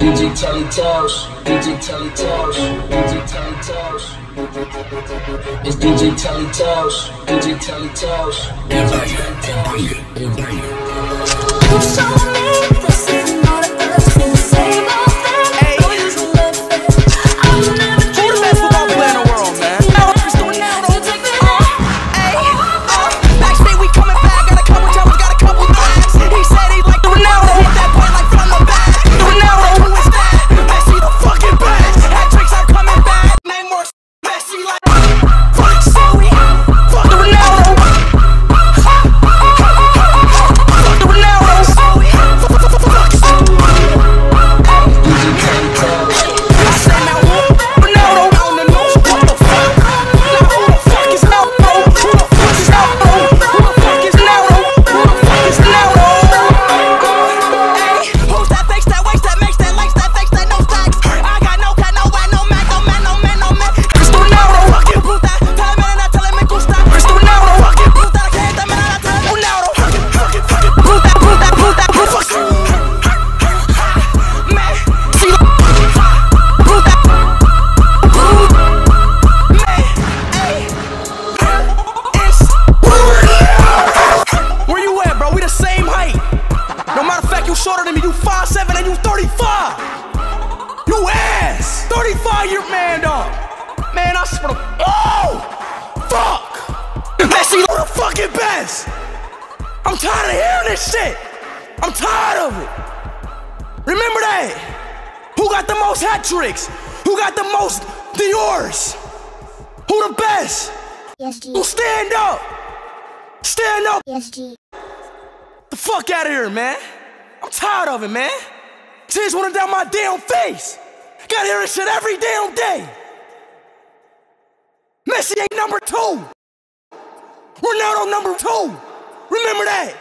DJ Telly Tosh, DJ Telly Tosh, DJ Telly Tosh. It's DJ Telly Tosh, DJ Telly Tosh. it, everybody, it. hospital. Oh! Fuck! This is the fucking best! I'm tired of hearing this shit! I'm tired of it! Remember that! Who got the most hat tricks? Who got the most Dior's? Who the best? PSG. Who stand up? Stand up! PSG. The fuck out of here, man! I'm tired of it, man! Tears running down my damn face! Gotta hear this shit every damn day! Messi ain't number two. Ronaldo number two. Remember that.